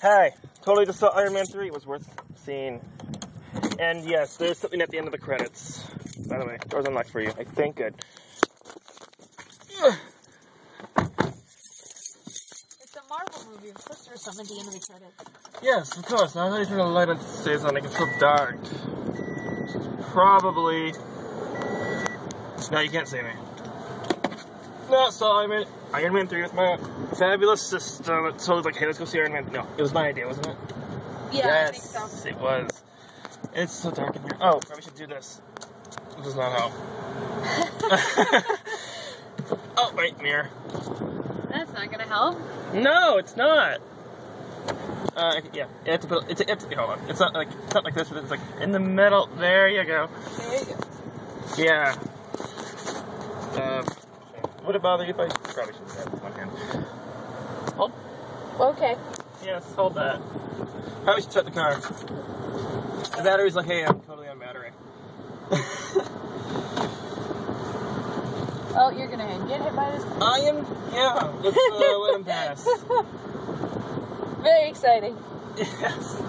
Hey, totally just saw Iron Man 3. It was worth seeing. And yes, there's something at the end of the credits. By the way, door's unlocked for you. I think good. It's a Marvel movie. Of course, there's something at the end of the credits. Yes, of course. Now that you turn the light on to stays on, it gets so dark. Probably. No, you can't see me. No, so Iron Man, Iron Man 3 with my fabulous sister. So it was like, hey, let's go see Iron Man. No, it was my idea, wasn't it? Yeah, yes, I think so. it was. It's so dark in here. Oh, probably should do this. It does not help. oh, wait, mirror. That's not gonna help. No, it's not. Uh, yeah, you have to put. It's, it's hold on. It's not like it's not like this. But it's like in the middle. There you go. There you go. Yeah. Um, would it bother you if I probably should have this one hand? Hold. Okay. Yes, hold that. Probably should shut the car. The battery's like, hey, I'm totally on battery. Oh, you're gonna get hit by this. I am. Yeah. Let's uh, let him pass. Very exciting. Yes.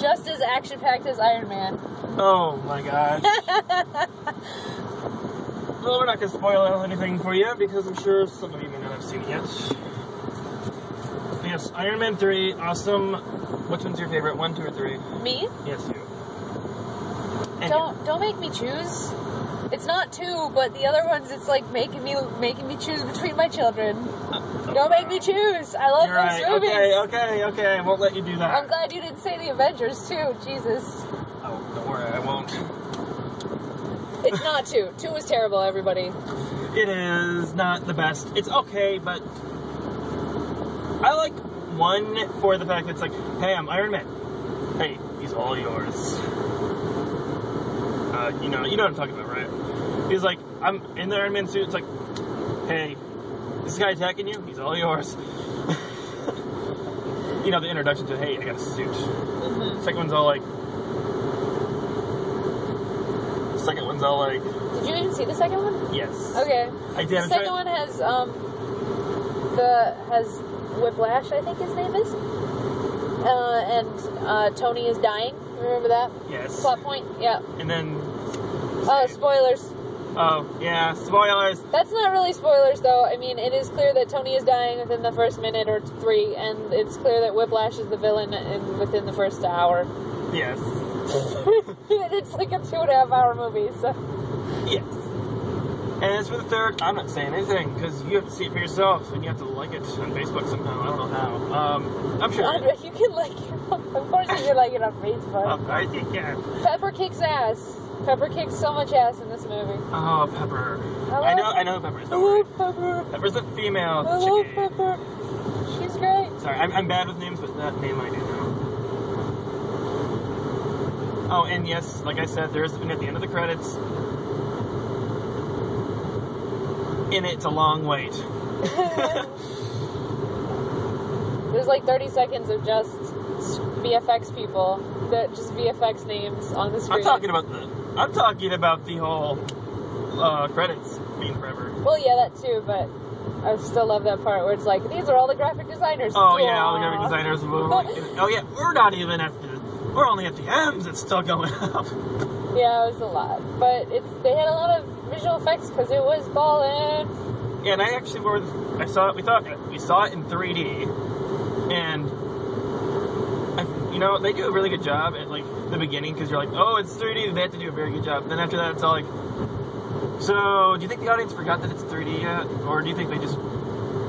Just as action packed as Iron Man. Oh my gosh. Well, we're not going to spoil anything for you because I'm sure some of you may not have seen it yet. Yes, Iron Man 3, awesome. Which one's your favorite? One, two, or three? Me? Yes, you. And Don't don't make me choose. It's not two, but the other ones, it's like making me making me choose between my children. you. Don't make me choose. I love You're those right. movies. Okay, okay, okay. I won't let you do that. I'm glad you didn't say the Avengers too. Jesus. Oh, don't worry, I won't. It's not two. Two was terrible, everybody. It is not the best. It's okay, but I like one for the fact that it's like, hey, I'm Iron Man. Hey, he's all yours. Uh, you know, you know what I'm talking about, right? He's like, I'm in the Iron Man suit. It's like, hey, this guy attacking you? He's all yours. you know, the introduction to, hey, I got a suit. hmm Second one's all like, second one's all like, Did you even see the second one? yes. Okay. I did. The second one has um the has Whiplash, I think his name is. Uh, and uh, Tony is dying. Remember that Yes. plot point? Yeah. And then, Oh, spoilers. oh yeah, spoilers. That's not really spoilers, though. I mean, it is clear that Tony is dying within the first minute or three, and it's clear that Whiplash is the villain in, within the first hour. Yes. it's like a two and a half hour movie, so. Yes. And as for the third, I'm not saying anything because you have to see it for yourself and you have to like it on Facebook somehow. I don't know how. Um, I'm sure. Andre, you can like it. Of course, you can like it on Facebook. I think yeah. Pepper kicks ass. Pepper kicks so much ass in this movie. Oh, Pepper. I I know. I know Pepper is. Don't worry. love Pepper. Pepper's a female. I love. Pepper. She's great. Sorry, I'm, I'm bad with names, but that name I do know. Oh, and yes, like I said, there is something at the end of the credits. And it's a long wait. There's like 30 seconds of just VFX people that just VFX names on the screen. I'm talking about the. I'm talking about the whole uh, credits being forever. Well, yeah, that too, but I still love that part where it's like, these are all the graphic designers. Oh yeah, all the graphic designers. oh yeah, we're not even at the. We're only at the M's. It's still going up. Yeah, it was a lot, but it's they had a lot of visual effects because it was ballin'. Yeah, and I actually were. I saw it. We thought we saw it in 3D, and I, you know they do a really good job at like the beginning because you're like, oh, it's 3D. They have to do a very good job. Then after that, it's all like. So, do you think the audience forgot that it's 3D yet, or do you think they just?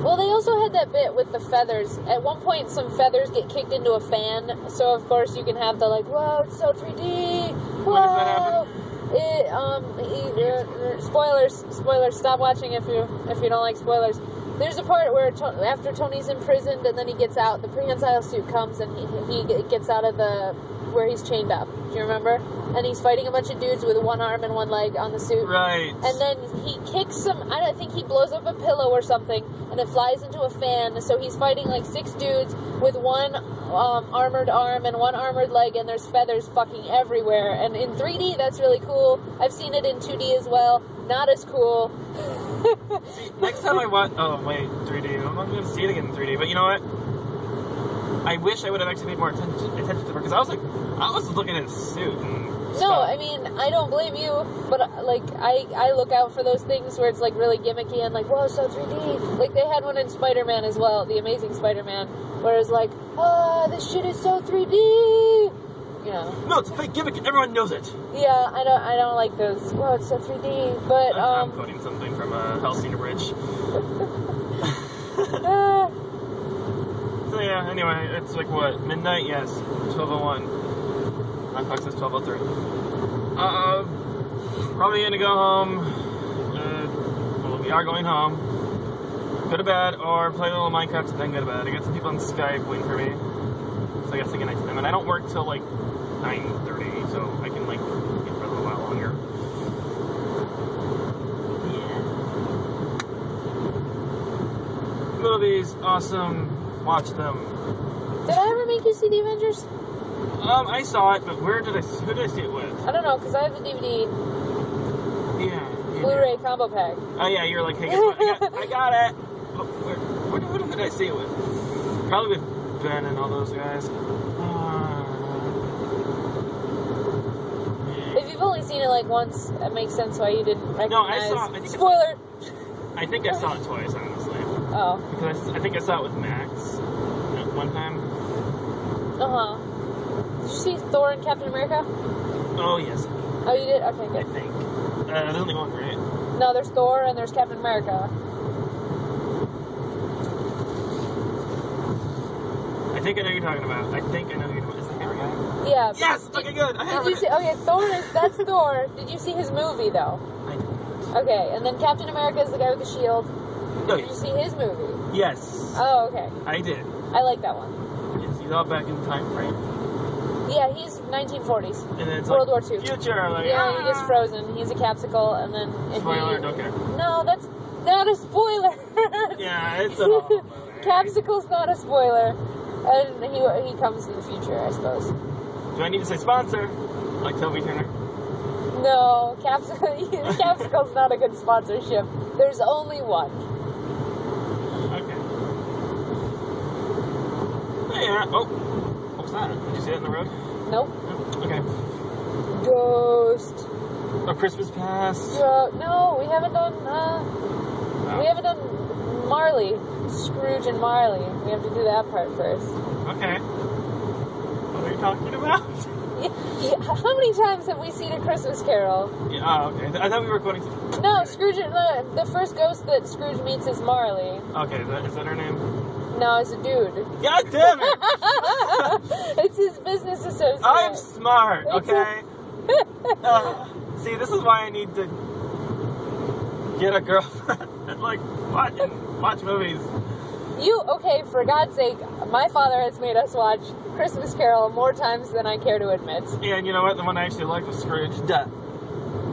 Well, they also had that bit with the feathers. At one point, some feathers get kicked into a fan, so of course you can have the like, whoa, it's so 3D. Whoa. When does that? It, um, e- uh, uh, spoilers, spoilers. Stop watching if you if you don't like spoilers. There's a part where after Tony's imprisoned and then he gets out, the prehensile suit comes and he he gets out of the where he's chained up. Do you remember? And he's fighting a bunch of dudes with one arm and one leg on the suit. Right. And then he kicks some. I don't think he blows up a pillow or something, and it flies into a fan. So he's fighting like six dudes with one um, armored arm and one armored leg, and there's feathers fucking everywhere. And in 3D, that's really cool. I've seen it in 2D as well. Not as cool. See, next time I watch. Oh wait, 3D. I'm not gonna see it again in 3D. But you know what? I wish I would have actually paid more attention, attention to her because I was like, I was looking at his suit and No. I mean I don't blame you, but uh, like I I look out for those things where it's like really gimmicky and like whoa so 3D. Like they had one in Spider Man as well, the Amazing Spider Man, where it's like ah this shit is so 3D. You know, no, it's a fake gimmick. and Everyone knows it. yeah, I don't I don't like those. Whoa, it's so 3D. But I'm um, quoting something from uh, Hellsing Abridged. ah, yeah, anyway, it's like what midnight? Yes, twelve oh one. My clock says twelve oh three. Uh, probably gonna go home. Uh, well, we are going home. Go to bed or play a little Minecraft and then go to bed. I got some people on Skype waiting for me, so I guess I can night to them. And I don't work till like nine thirty, so I can like get for a little while longer. Yeah. Movies, awesome. Watch them. did I ever make you see the Avengers? Um, I saw it, but where did I? Who did I see it with? I don't know because I have the DVD Yeah. yeah. Blu-ray combo pack. Oh yeah, you're like, hey? I got, I got it. Oh, where, where, who did I see it with? Probably with Ben and all those guys. Uh, If you've only seen it like once, it makes sense why you didn't recognize. No, I saw- I think I saw- Spoiler. I think I saw it twice, honestly, Oh, because I, I think I saw it with Max at one time. uh huh. Did you see Thor and Captain America? Oh yes, Oh, you did. Okay, good. I think. Uh, there's only one, right? No, there's Thor and there's Captain America. I think I know who you're talking about. I think I know who you're talking about. Is the hammer guy? Yeah. Yes. Did, Okay, good. I have did you see? Okay, Thor is that's Thor. Did you see his movie though? I did. Okay, and then Captain America is the guy with the shield. No, Did you see his movie? yes, Oh, okay. I did. I like that one. Yes, he's all back in time, frame. Yeah, he's 1940s. And then it's World like War II. future. Like, Yeah, he gets ah! frozen. He's a capsicle, and then Spoiler, he, don't care. No, that's not a spoiler. Yeah, it's a. Capsicle's not a spoiler, and he he comes to the future, I suppose. Do I need to say sponsor? Like Toby Turner? No, Capsicle Capsicle's not a good sponsorship. There's only one. Okay. Oh. Oh, what was that? Did you see it in the road? Nope. No. Okay. Ghost. A Christmas past. Uh, no, we haven't done. Uh, Oh. we haven't done Marley. Scrooge and Marley. We have to do that part first. Okay. What are you talking about? How many times have we seen a Christmas Carol? yeah, oh, okay. I thought we were quoting. No, Scrooge. The, the first ghost that Scrooge meets is Marley. Okay, is that, is that her name? No, it's a dude. God damn it! it's his business associate. I'm smart, okay? Uh, see, this is why I need to get a girlfriend and like watch watch movies. you okay? For God's sake, my father has made us watch Christmas Carol more times than I care to admit. Yeah, and you know what? The one I actually liked was Scrooge. Duh.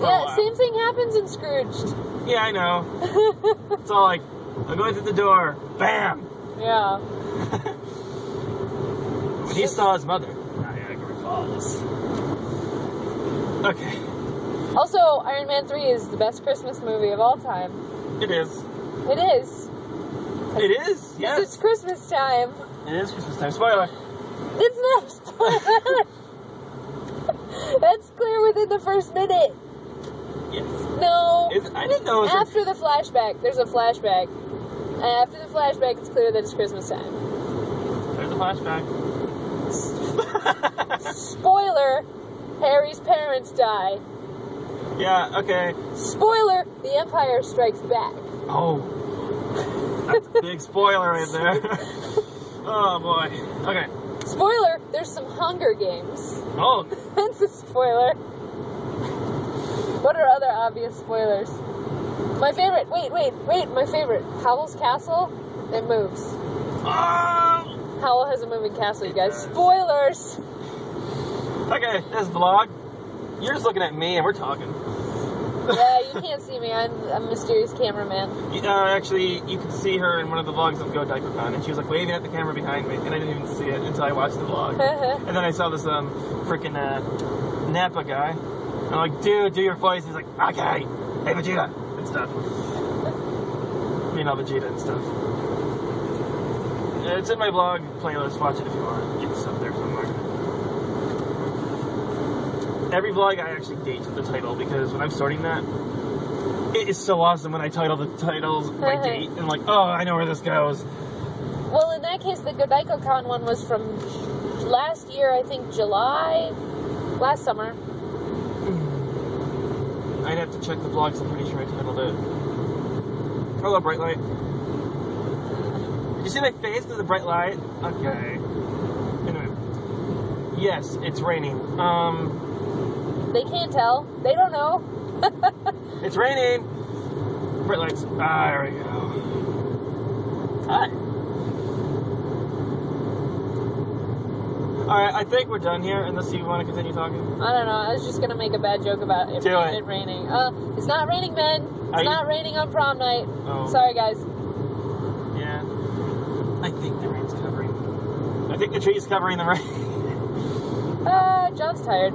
Yeah, same thing happens in Scrooged. Yeah, I know. It's all like, I'm going through the door. Bam! Yeah. When he saw his mother, Niagara Falls. Oh, okay, Also, Iron Man 3 is the best Christmas movie of all time. It is. It is. It is, Yes, It's Christmas time. it is Christmas time. Spoiler. It's not spoiler. That's clear within the first minute. Yes. No. It's, I didn't know it was. After the flashback, there's a flashback. After the flashback, it's clear that it's Christmas time. There's a flashback. Spoiler: Harry's parents die. yeah. Okay. Spoiler: The Empire Strikes Back. Oh. That's a big spoiler right there. oh boy. Okay. Spoiler: There's some Hunger Games. Oh. That's a spoiler. What are other obvious spoilers? My favorite. Wait, wait, wait. My favorite. Howl's Castle. It moves. Oh. Howl has a moving castle, you guys. Spoilers. Okay. This vlog. You're just looking at me and we're talking. Yeah, you can't see me. I'm a mysterious cameraman. Uh, actually, you could see her in one of the vlogs of Go DiaperCon, and she was like waving at the camera behind me, and I didn't even see it until I watched the vlog. and then I saw this um freaking uh, Nappa guy. I'm like, dude, do your voice. He's like, okay, hey Vegeta stuff. Mean, all Vegeta and stuff. It's in my blog playlist. Watch it if you want. It's up there somewhere. Every vlog I actually date with the title because when I'm starting that, it is so awesome when I title the titles by Uh-huh. date and like, oh, I know where this goes. Well, in that case, the GodaikoCon one was from last year, I think July, last summer. I'd have to check the vlogs. I'm pretty sure I titled it. Hello, bright light. Did you see my face with the bright light? Okay. Anyway. Yes, it's raining. Um, They can't tell. They don't know. it's raining. Bright lights. Ah, there we go. Hi. Alright, I think we're done here, unless you want to continue talking. I don't know. I was just gonna make a bad joke about it, Do it. it raining. Uh, it's not raining, men. It's Are you- not raining on prom night. Oh. Sorry, guys. Yeah. I think the rain's covering. I think the tree's covering the rain. Uh, John's tired.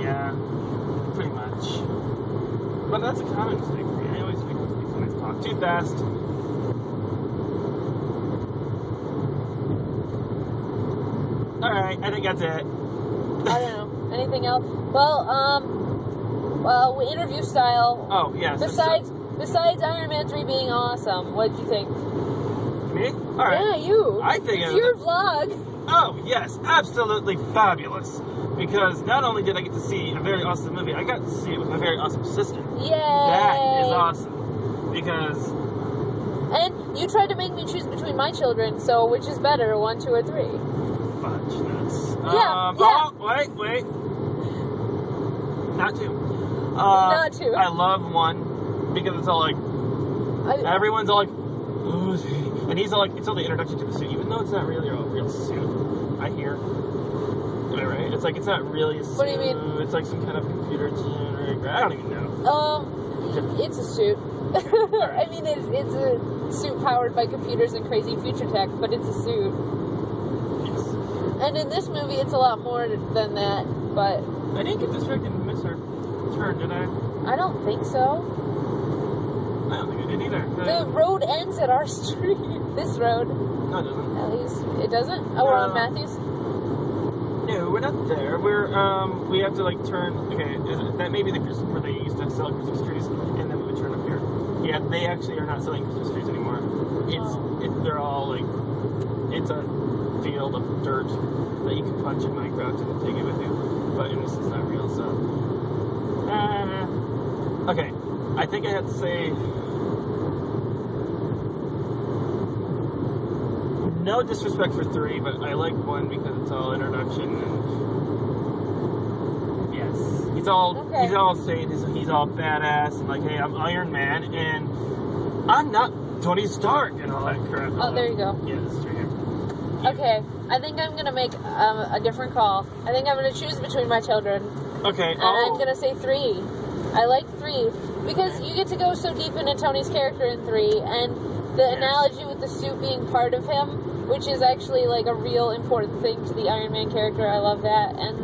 yeah. Pretty much. But that's a common mistake. I always make mistakes when I talk too fast. Alright, I think that's it. I don't know. Anything else? Well, um, well, we interview style. Oh, yes. Besides, besides Iron Man three being awesome, what'd you think? Me? Alright. Yeah, you. I think it's it- your vlog. Oh, yes, absolutely fabulous. Because not only did I get to see a very awesome movie, I got to see it with my very awesome sister. Yay! That is awesome. Because, And you tried to make me choose between my children, so which is better, one, two, or three? Yeah, um, yeah. Oh, wait, wait. Not two. Uh, Not two. I love one because it's all like, I, everyone's all like, "Ooh," and he's all like, it's all the introduction to the suit, even though it's not really a real suit. I hear. Am I right? It's like, it's not really a suit. What do you mean? It's like some kind of computer generated. I don't even know. um, it's a suit. I mean, it, it's a suit powered by computers and crazy future tech, but it's a suit. And in this movie, it's a lot more than that. But I didn't get distracted and miss her turn, did I? I don't think so. I don't think I did either. The road ends at our street. this road, no, it doesn't. at least, it doesn't. Oh, we're on Matthews. No, we're not there. We're um, we have to like turn. Okay, that may be the Christmas where they used to sell Christmas trees, and then we would turn up here. Yeah, they actually are not selling Christmas trees anymore. It's Oh. it, they're all like it's a field of dirt that you can punch in Minecraft and take it with you, but in this it's not real. So, uh, okay, I think I have to say. No disrespect for three, but I like one because it's all introduction and yes, he's all Okay. he's all saying he's, he's all badass and like, hey, I'm Iron Man and I'm not Tony Stark and all that crap. Oh, there you go. Yeah, right here. Okay, I think I'm gonna make um, a different call. I think I'm gonna choose between my children, Okay. and oh, I'm gonna say three. I like three because you get to go so deep into Tony's character in three, and the Yes. analogy with the suit being part of him, which is actually like a real important thing to the Iron Man character. I love that, and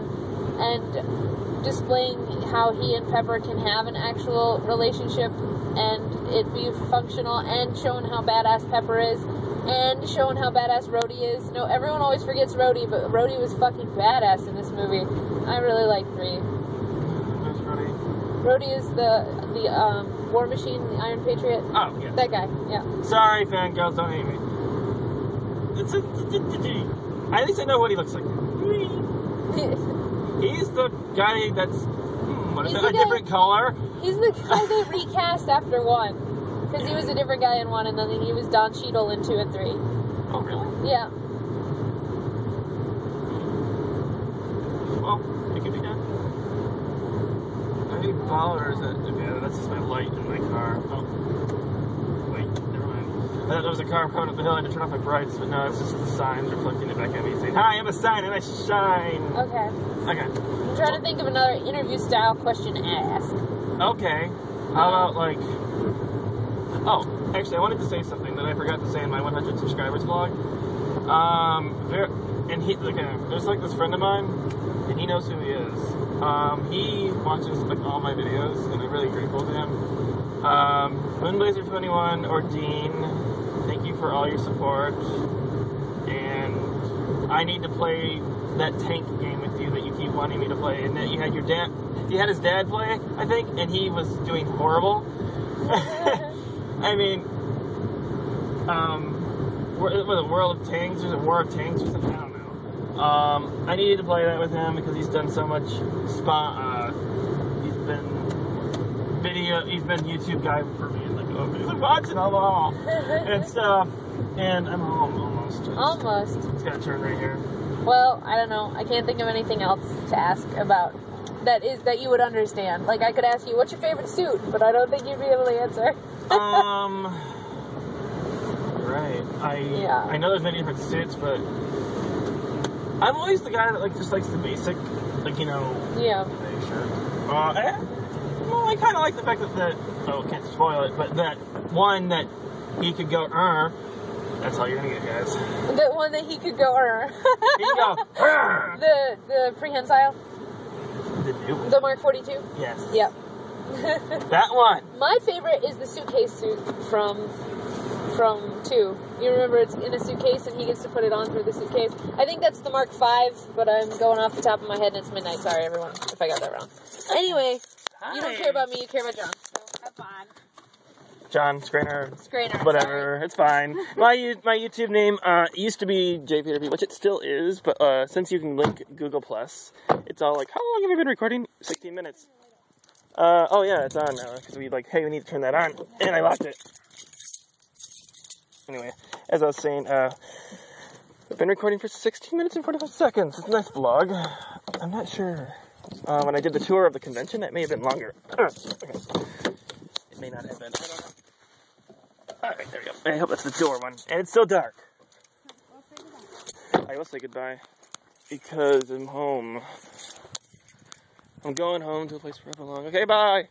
and displaying how he and Pepper can have an actual relationship and it be functional, and showing how badass Pepper is. And showing how badass Rhodey is. No, everyone always forgets Rhodey, but Rhodey was fucking badass in this movie. I really like three. Who's? Rhodey is the the um, War Machine, the Iron Patriot. Oh, yeah. That guy, yeah. Sorry, fangirls, don't hate me. It's just, at least I know what he looks like. He's the guy that's hmm, what is He's it? A guy- different color. He's the guy they recast after one. Because he was a different guy in one, and then he was Don Cheadle in two and three. Oh, really? Yeah. Well, it could be done. I need. That, okay, that's just my light in my car. Oh, wait, never mind. I thought there was a car coming up the hill. I had to turn off my brights, but no, it's just the signs reflecting it back at me saying, "Hi, I'm a sign and I shine." Okay. Okay. I'm trying to think of another interview style question to ask. Okay. How about like? Oh, actually, I wanted to say something that I forgot to say in my 100 subscribers vlog. Um, there, and he, okay, there's like this friend of mine, and he knows who he is. Um, he watches like all my videos, and I'm really grateful to him. Um, Moonblazer21 or Dean, thank you for all your support. And I need to play that tank game with you that you keep wanting me to play, and that you had your dad, you had his dad play, I think, and he was doing horrible. I mean, um, was it World of Tanks or the War of Tanks or something? I don't know. Um, I needed to play that with him because he's done so much spot. Uh, he's been video. He's been YouTube guy for me. Like, oh, he's watching them all and stuff. And I'm home almost. Almost. It's got to turn right here. Well, I don't know. I can't think of anything else to ask about that is that you would understand. Like I could ask you, what's your favorite suit, but I don't think you'd be able to answer. Um. Right. I Yeah. I know there's many different suits, but I'm always the guy that like just likes the basic, like you know, Yeah. shirt. Uh, eh, well, I kind of like the fact that that oh, can't spoil it, but that one that he could go, uh, that's all you're gonna get, guys. The one that he could go er. He can go, the the prehensile, the new one. the Mark 42. Yes. Yep. That one. My favorite is the suitcase suit from from two. You remember it's in a suitcase and he gets to put it on through the suitcase. I think that's the Mark Five, but I'm going off the top of my head and it's midnight. Sorry everyone if I got that wrong. Anyway, you don't care about me, you care about John. So have fun. John Scraner. Scraner. Whatever, it's fine. My my YouTube name uh, used to be JPeterP, which it still is, but uh, since you can link Google Plus, it's all like, how long have we been recording? 16 minutes. Uh, oh yeah, it's on now because we like, hey, we need to turn that on, and I locked it. Anyway, as I was saying, uh, I've been recording for 16 minutes and 45 seconds. It's a nice vlog. I'm not sure. Uh, when I did the tour of the convention, that may have been longer. okay. It may not have been. I don't know. Alright, there we go. I hope that's the door one. And it's still dark. I will say goodbye. Because I'm home. I'm going home to a place forever long. Okay, bye!